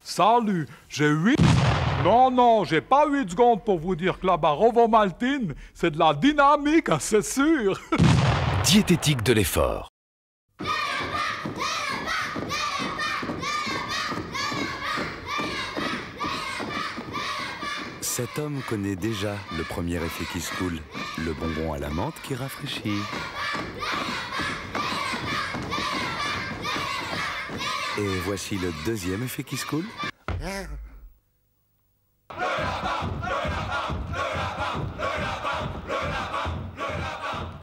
Salut, j'ai 8... Non, non, j'ai pas 8 secondes pour vous dire que la barre ovomaltine, c'est de la dynamique, hein, c'est sûr. Diététique de l'effort. Cet homme connaît déjà le premier effet qui se coule, le bonbon à la menthe qui rafraîchit. Et voici le deuxième effet qui se coule.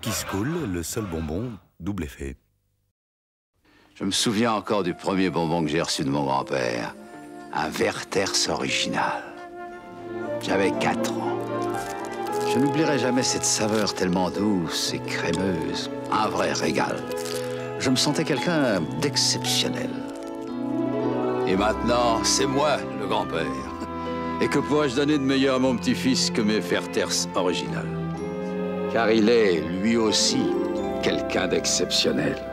Qui se coule, le seul bonbon, double effet. Je me souviens encore du premier bonbon que j'ai reçu de mon grand-père. Un Werther's original. J'avais 4 ans. Je n'oublierai jamais cette saveur tellement douce et crémeuse. Un vrai régal. Je me sentais quelqu'un d'exceptionnel. Et maintenant, c'est moi, le grand-père. Et que pourrais-je donner de meilleur à mon petit-fils que mes Werther's original Car il est, lui aussi, quelqu'un d'exceptionnel.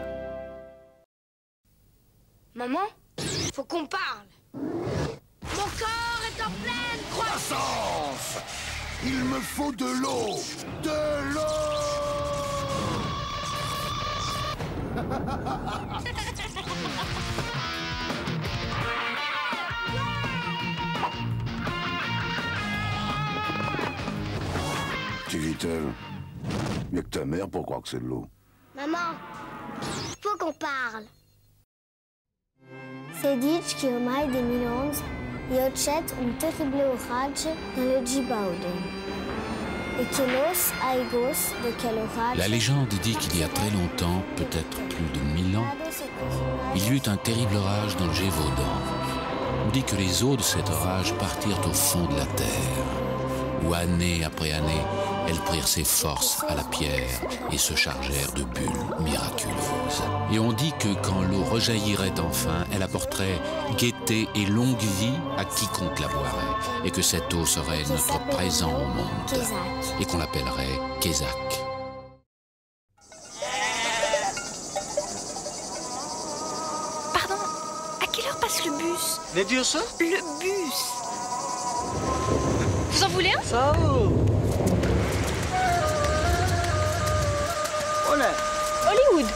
Tu Little, mieux que ta mère pour croire que c'est de l'eau. Maman, faut qu'on parle. 16 mai de 2011 je c'et un terrible orage dans le Djibouti. Et que los aigos de quel orage... La légende dit qu'il y a très longtemps, peut-être plus de mille ans, il y eut un terrible orage dans le Gévaudan. On dit que les eaux de cet orage partirent au fond de la terre, où année après année, elles prirent ses forces à la pierre et se chargèrent de bulles miraculeuses. Et on dit que quand l'eau rejaillirait enfin, elle apporterait gaieté et longue vie à quiconque la boirait, et que cette eau serait notre présent au monde, et qu'on l'appellerait Kézak. Pardon, à quelle heure passe le bus? Les dieux ça? Le bus Vous en voulez un Ça Hollywood.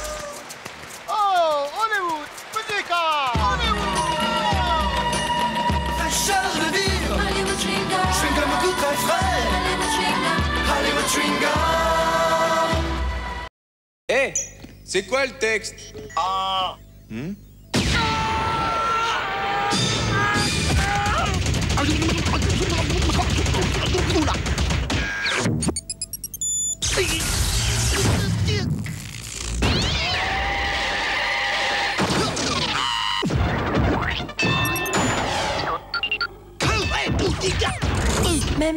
Oh, Hollywood, petit cas. Hollywood. Charge de vivre. Hollywood chewing gum. Chewing gum goût très frais. Hollywood gum. Hollywood. Hé, hey, c'est quoi le texte? Ah. Hmm?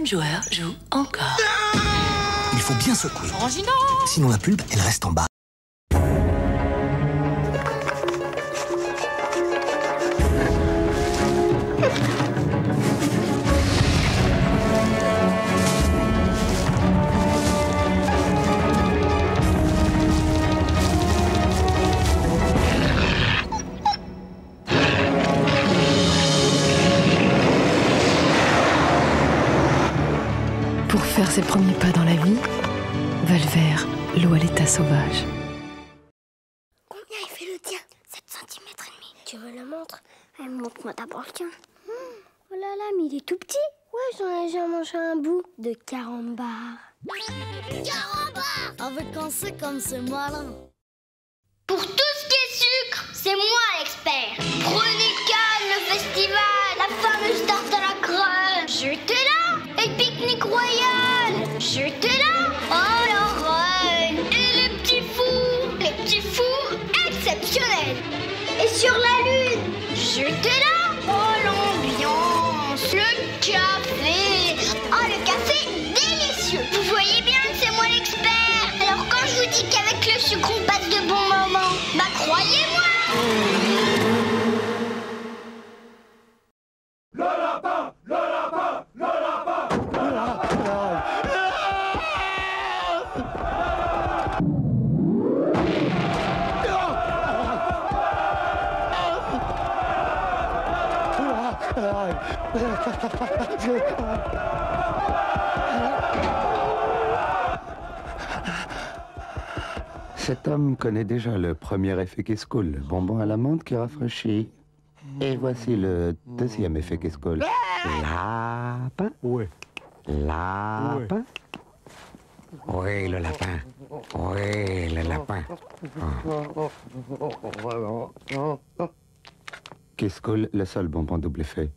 Même joueur joue encore. Il faut bien secouer. Sinon la pulpe, elle reste en bas. Sauvage. Combien il fait le tien? 7 cm et demi. Tu me le montres Eh, Montre-moi d'abord le tien. Oh là là, mais il est tout petit. Ouais, j'en ai déjà mangé un bout de carambar. Carambar Avec un C comme c'est malin. Pour tout ce qui est sucre, c'est moi l'expert. Prenez Cannes, le festival, la fameuse tarte à la crème. J'étais là. Et pique-nique royal. J'étais qu'avec le Connaît déjà le premier effet qui se coule, le bonbon à la menthe qui rafraîchit. Et voici le deuxième effet qui se coule. Lapin. Oui. Lapin. Oui, le lapin. Oui, le lapin. Qui se coule, le seul bonbon double effet.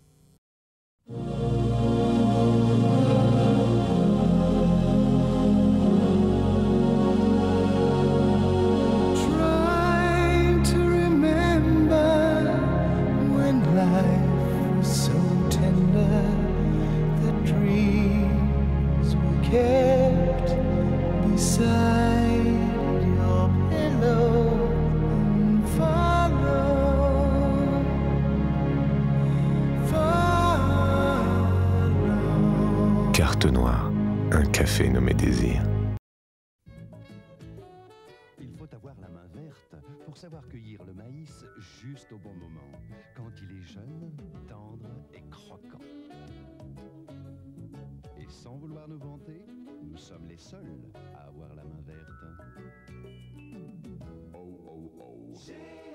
Juste au bon moment, quand il est jeune, tendre et croquant. Et sans vouloir nous vanter, nous sommes les seuls à avoir la main verte. Oh, oh, oh.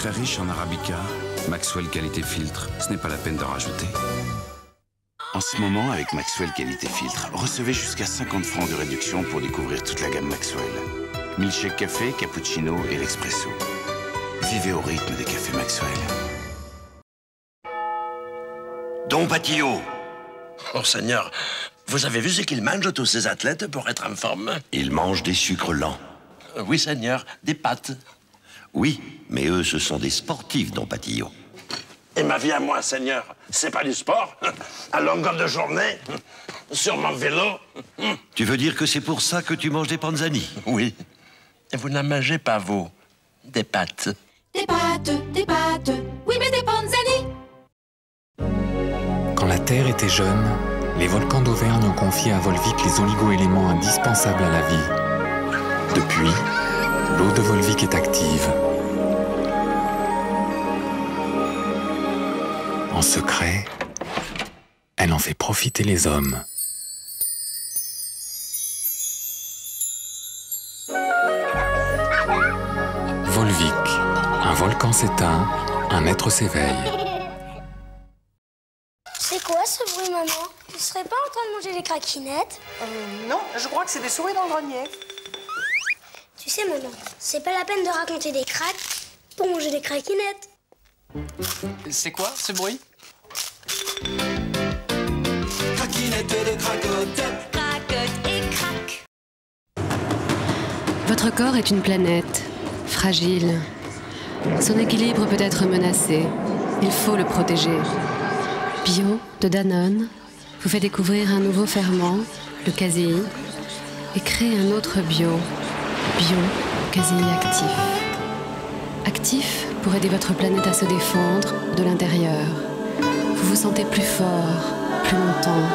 Très riche en arabica, Maxwell Qualité Filtre, ce n'est pas la peine d'en rajouter. En ce moment, avec Maxwell Qualité Filtre, recevez jusqu'à 50 francs de réduction pour découvrir toute la gamme Maxwell. Milkshake café, cappuccino et l'expresso. Vivez au rythme des cafés Maxwell. Don Patillot Oh Seigneur, vous avez vu ce qu'ils mangent tous ces athlètes pour être en forme? Ils mangent des sucres lents. Oui Seigneur, des pâtes. Oui, mais eux ce sont des sportifs, Don Patillot. Et ma vie à moi, Seigneur, c'est pas du sport À longueur de journée Sur mon vélo Tu veux dire que c'est pour ça que tu manges des panzani Oui. Et vous n'en mangez pas, vous, des pâtes Des pâtes, des pâtes, oui mais des panzani Quand la Terre était jeune, les volcans d'Auvergne ont confié à Volvic les oligo-éléments indispensables à la vie. Depuis, l'eau de Volvic est active. En secret, elle en fait profiter les hommes. Volvic, un volcan s'éteint, un être s'éveille. C'est quoi ce bruit, maman? Tu serais pas en train de manger des craquinettes? Euh, non, je crois que c'est des souris dans le grenier. Tu sais, maman, c'est pas la peine de raconter des craques pour manger des craquinettes. C'est quoi ce bruit? Craquinette de cracotte. Cracotte et craque. Votre corps est une planète, fragile. Son équilibre peut être menacé. Il faut le protéger. Bio de Danone vous fait découvrir un nouveau ferment, le caséi, et crée un autre bio, bio caséi actif. Actif pour aider votre planète à se défendre de l'intérieur. Vous vous sentez plus fort, plus longtemps.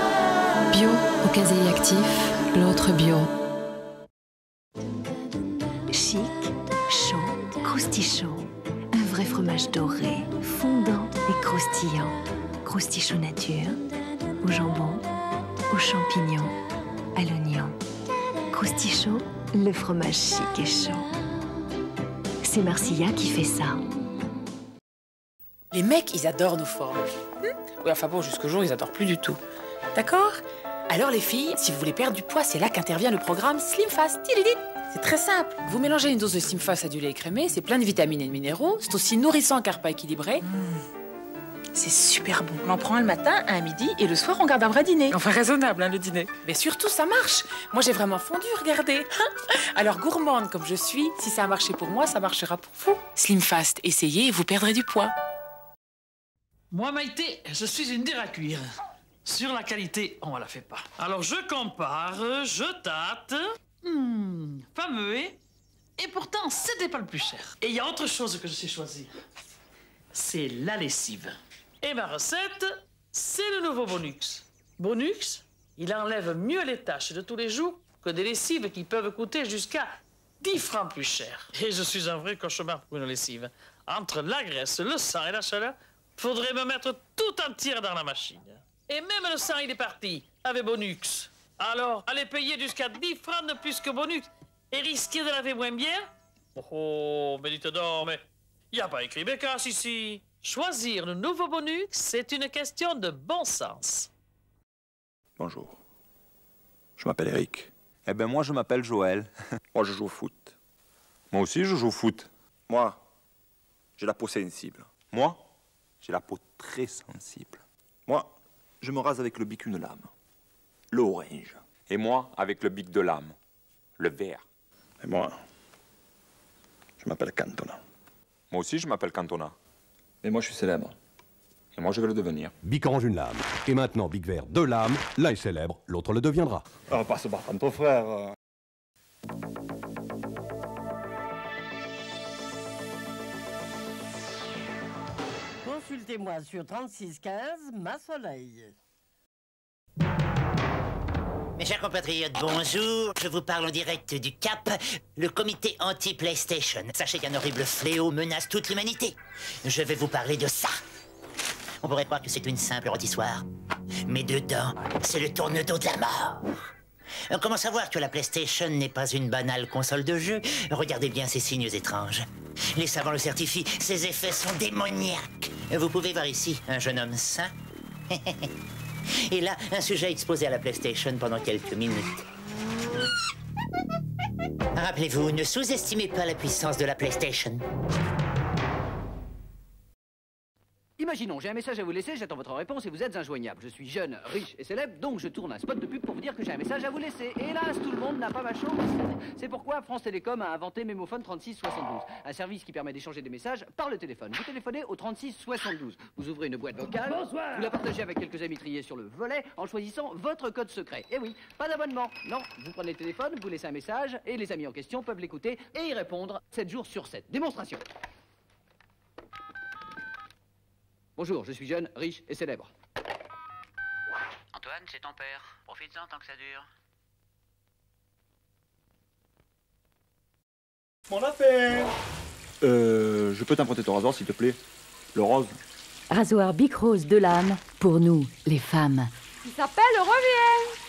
Bio au caséi actif, l'autre bio. Chic, chaud, croustichon. Un vrai fromage doré, fondant et croustillant. Croustichon nature, au jambon, aux champignons, à l'oignon. Croustichon, le fromage chic et chaud. C'est Marcilla qui fait ça. Les mecs, ils adorent nos formes. Oui, enfin bon, jusqu'au jour, ils adorent plus du tout. D'accord? Alors les filles, si vous voulez perdre du poids, c'est là qu'intervient le programme Slim Fast. C'est très simple. Vous mélangez une dose de Slim Fast à du lait écrémé, c'est plein de vitamines et de minéraux, c'est aussi nourrissant car pas équilibré. C'est super bon. On en prend un le matin, un à midi et le soir on garde un vrai dîner. Enfin raisonnable hein, le dîner. Mais surtout ça marche. Moi j'ai vraiment fondu, regardez. Alors gourmande comme je suis, si ça a marché pour moi, ça marchera pour vous. Slim Fast, essayez et vous perdrez du poids. Moi, Maïté, je suis une dure à cuire. Sur la qualité, on ne la fait pas. Alors, je compare, je tâte. Hmm, fameux, et, et pourtant, c'était pas le plus cher. Et il y a autre chose que je sais choisir. C'est la lessive. Et ma recette, c'est le nouveau Bonux. Bonux, il enlève mieux les taches de tous les jours que des lessives qui peuvent coûter jusqu'à 10 francs plus cher. Et je suis un vrai cauchemar pour une lessive. Entre la graisse, le sang et la chaleur, faudrait me mettre tout entière dans la machine. Et même le sang, il est parti, avec Bonux. Alors, aller payer jusqu'à 10 francs de plus que Bonux et risquer de laver moins bien Oh, oh mais dites donc, mais il n'y a pas écrit Bécasse ici. Choisir le nouveau Bonux, c'est une question de bon sens. Bonjour. Je m'appelle Eric. Eh ben moi je m'appelle Joël. moi je joue au foot. Moi aussi je joue au foot. Moi, j'ai la peau sensible. Moi, j'ai la peau très sensible. Moi, je me rase avec le bic une lame. L'orange. Et moi, avec le bic de lame. Le vert. Et moi, je m'appelle Cantona. Moi aussi je m'appelle Cantona. Mais moi je suis célèbre. Et moi je veux le devenir. Bic orange une lame. Et maintenant Bic vert deux lames. L'un est célèbre, l'autre le deviendra. On va pas se battre entre frères. Consultez-moi sur 3615 Ma Soleil. Mes chers compatriotes, bonjour. Je vous parle en direct du Cap, le comité anti-PlayStation. Sachez qu'un horrible fléau menace toute l'humanité. Je vais vous parler de ça. On pourrait croire que c'est une simple rôtissoire. Mais dedans, c'est le tourne-dos de la mort. Euh, Comment savoir que la PlayStation n'est pas une banale console de jeu? Regardez bien ces signes étranges. Les savants le certifient, ces effets sont démoniaques. Vous pouvez voir ici un jeune homme sain. Et là, un sujet exposé à la PlayStation pendant quelques minutes. Rappelez-vous, ne sous-estimez pas la puissance de la PlayStation. Imaginons, j'ai un message à vous laisser, j'attends votre réponse et vous êtes injoignable. Je suis jeune, riche et célèbre, donc je tourne un spot de pub pour vous dire que j'ai un message à vous laisser. Hélas, tout le monde n'a pas ma chance. C'est pourquoi France Télécom a inventé Mémophone 3672, un service qui permet d'échanger des messages par le téléphone. Vous téléphonez au 3672. Vous ouvrez une boîte vocale, Bonsoir. vous la partagez avec quelques amis triés sur le volet en choisissant votre code secret. Et oui, pas d'abonnement. Non, vous prenez le téléphone, vous laissez un message et les amis en question peuvent l'écouter et y répondre 7 jours sur 7. Démonstration. Bonjour, je suis jeune, riche et célèbre. Antoine, c'est ton père. Profite-en tant que ça dure. Mon affaire Euh, je peux t'emprunter ton rasoir s'il te plaît? Le rose Rasoir Bic Rose de lame pour nous, les femmes. Il s'appelle Revient.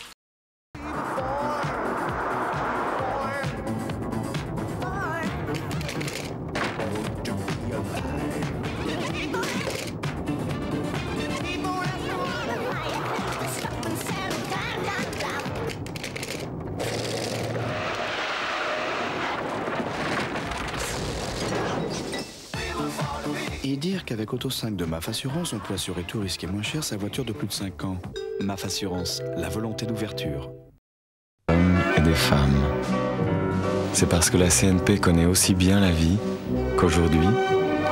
Et dire qu'avec Auto 5 de MAF Assurance, on peut assurer tout risque et moins cher sa voiture de plus de 5 ans. MAF Assurance, la volonté d'ouverture. et des femmes. C'est parce que la CNP connaît aussi bien la vie qu'aujourd'hui,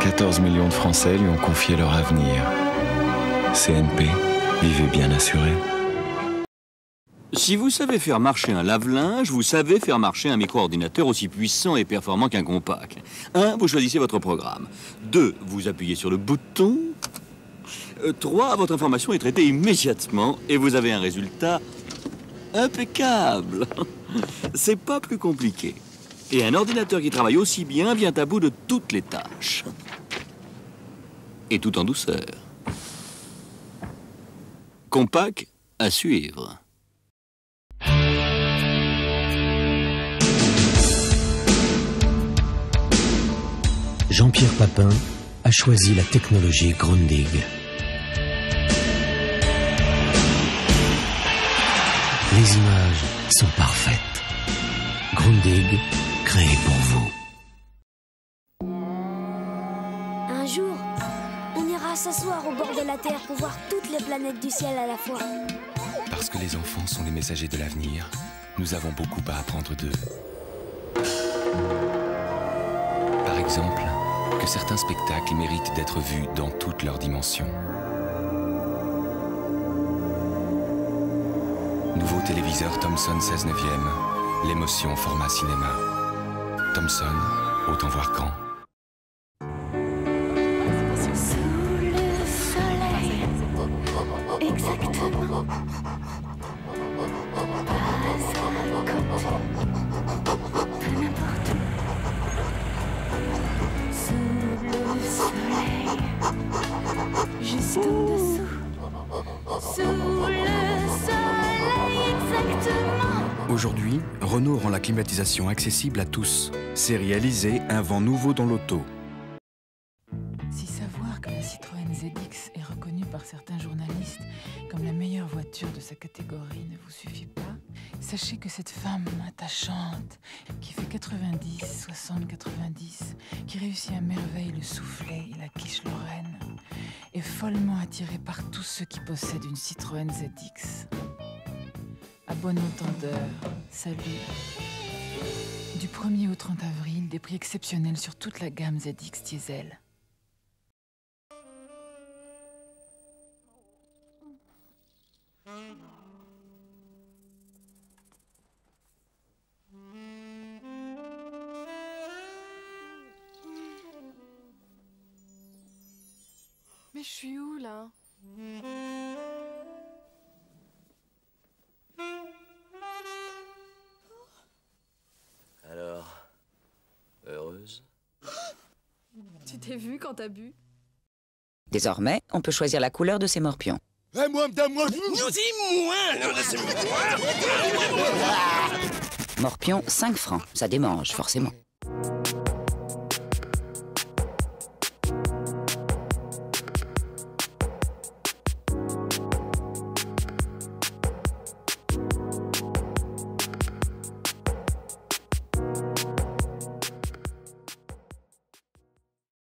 14 millions de Français lui ont confié leur avenir. CNP, vivez bien assuré. Si vous savez faire marcher un lave-linge, vous savez faire marcher un micro-ordinateur aussi puissant et performant qu'un compact. 1. Vous choisissez votre programme. 2. Vous appuyez sur le bouton. 3. Votre information est traitée immédiatement et vous avez un résultat impeccable. C'est pas plus compliqué. Et un ordinateur qui travaille aussi bien vient à bout de toutes les tâches. Et tout en douceur. Compact à suivre. Jean-Pierre Papin a choisi la technologie Grundig. Les images sont parfaites. Grundig, créé pour vous. Un jour, on ira s'asseoir au bord de la Terre pour voir toutes les planètes du ciel à la fois. Parce que les enfants sont les messagers de l'avenir, nous avons beaucoup à apprendre d'eux. Par exemple, que certains spectacles méritent d'être vus dans toutes leurs dimensions. Nouveau téléviseur Thomson 16 neuvième, l'émotion au format cinéma. Thomson, autant voir grand. Aujourd'hui, Renault rend la climatisation accessible à tous. C'est réalisé un vent nouveau dans l'auto. Si savoir que la Citroën ZX est reconnue par certains journalistes comme la meilleure voiture de sa catégorie ne vous suffit pas, sachez que cette femme attachante, qui fait 90, 60, 90, qui réussit à merveille le soufflet et la quiche lorraine, est follement attirée par tous ceux qui possèdent une Citroën ZX. À bon entendeur, salut. Du 1er au 30 avril, des prix exceptionnels sur toute la gamme ZX Diesel. Heureuse Tu t'es vu quand t'as bu? Désormais, on peut choisir la couleur de ses morpions. Eh, moi, madame, moi, nous dis-moi Morpion, 5 francs. Ça démange, forcément.